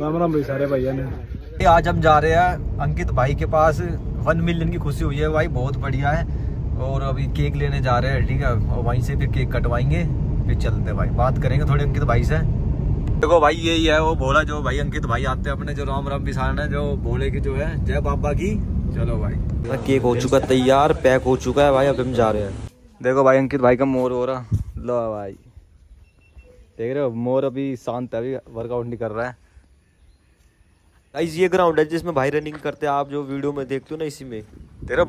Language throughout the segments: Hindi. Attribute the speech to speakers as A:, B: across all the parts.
A: राम राम भाई सारे भैया ने।
B: आज हम जा रहे हैं अंकित भाई के पास। वन मिलियन की खुशी हुई है भाई बहुत बढ़िया है। और अभी केक लेने जा रहे हैं ठीक है? और वहीं से फिर केक कटवाएँगे फिर चलते हैं भाई। बात करेंगे थोड़े अंकित भाई से। देखो भाई यही है वो भोला जो भाई अंकित भाई आते हैं अपने जो राम राम बिसारण है जो भोले की जो है जय बाबा की। चलो भाई। केक हो चुका तैयार पैक हो चुका है भाई अब हम जा रहे हैं। देखो भाई अंकित भाई का मोर हो रहा। लो भाई। देख रहे हो मोर अभी शांत है अभी वर्कआउट नहीं कर रहा है। गाइस ये ग्राउंड है जिसमें भाई रनिंग करते हैं। आप जो वीडियो में देखते हो ना इसी में। तेरा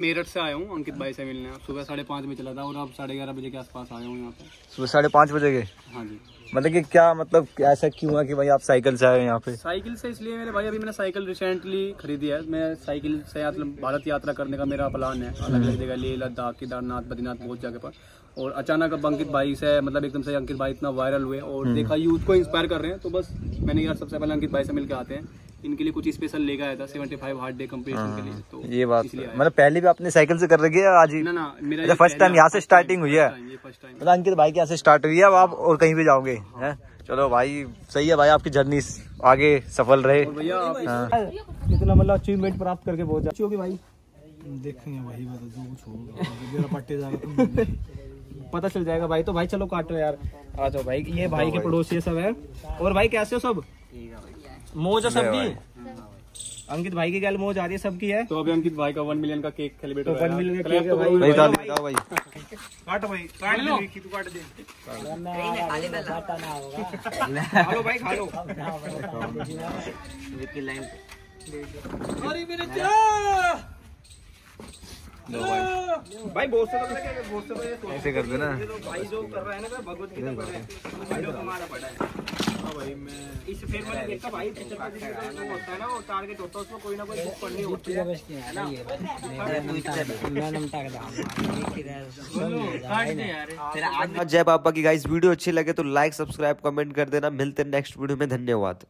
A: मेरठ से आया हूँ अंकित भाई से मिलने। सुबह साढ़े पाँच बजे चला था और अब साढ़े ग्यारह बजे के आसपास आया हूँ यहाँ पे।
B: सुबह साढ़े पाँच बजे के
A: हाँ जी।
B: मतलब कि क्या मतलब ऐसा क्यों है कि भाई आप साइकिल से आए यहाँ पे?
A: साइकिल से इसलिए मेरे भाई अभी मैंने साइकिल रिसेंटली खरीदी है। मैं साइकिल से मतलब भारत यात्रा करने का मेरा प्लान है। अलग अलग जगह लेह लद्दाख केदारनाथ बद्रीनाथ बहुत जगह पर। और अचानक अब अंकित भाई से मतलब एकदम से अंकित भाई इतना वायरल हुए और देखा यूथ को इंस्पायर कर रहे हैं। तो बस मैंने यार सबसे पहले अंकित भाई से मिलकर आते हैं। इनके लिए कुछ स्पेशल लेकर आया था seventy five hard day competition के लिए तो
B: ये बात मतलब पहले भी आपने साइकिल से कर रखी है आज ही?
A: ना ना मेरा
B: अच्छा फ़र्स्ट टाइम यहाँ से स्टार्टिंग हुई है।
A: ये फ़र्स्ट टाइम
B: मतलब अंकित भाई के यहाँ से स्टार्ट हुई है अब आप और कहीं भी जाओगे हैं? चलो भाई सही है भाई आपकी जर्नी आगे सफल रहे।
A: इस-
B: हाँ।
A: कितना मतलब अचीवमेंट प्राप्त करके बहुत अच्छी होगी भाई।
C: देखेंगे वही बता जो कुछ होगा मेरा पट्टे जाएगा
A: पता चल जाएगा भाई तो भाई चलो काटो यार। आ जाओ भाई ये भाई के पड़ोसी सब है? और भाई कैसे हो सब? मोज है सबकी? अंकित भाई की गल मोज आ रही है सबकी है? तो अभी अंकित भाई का वन मिलियन का केक सेलिब्रेट हो वन मिलियन का केक है
B: भाई।
A: भाई
B: डाल भाई।
A: काट भाई काट लो तू काट दे। खा लो भाई खा लो अरे मेरे भाई। बहुत से बहुत से
B: ऐसे कर देना
A: भाई जो कर रहा है ना भगवत गीता पढ़ रहे हैं। वीडियो तुम्हारा पढ़ा है हाँ। भाई मैं इस फिर मैंने देखा भाई पिक्चर का जो होता है ना वो टारगेट होता है उसमें कोई ना कोई बुक पढ़नी होती है। है ना? काट दे यार।
B: जय बाबा की गाइस वीडियो अच्छी लगे तो लाइक सब्सक्राइब कमेंट कर देना। मिलते हैं नेक्स्ट वीडियो में धन्यवाद।